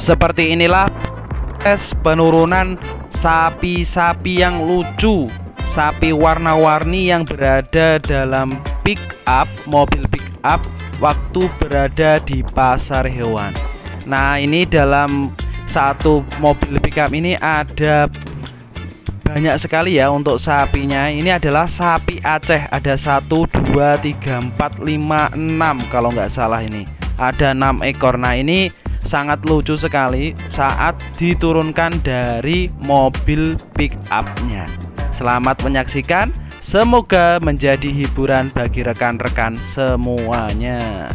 Seperti inilah tes penurunan sapi-sapi yang lucu Sapi warna-warni yang berada dalam pick up Mobil pick up waktu berada di pasar hewan. Nah ini dalam satu mobil pick up. Ini ada banyak sekali ya untuk sapinya. Ini adalah sapi Aceh. Ada 1 2 3 4 5 6 kalau nggak salah ini. Ada 6 ekor. Nah ini sangat lucu sekali saat diturunkan dari mobil pick upnya. Selamat menyaksikan. Semoga menjadi hiburan bagi rekan-rekan semuanya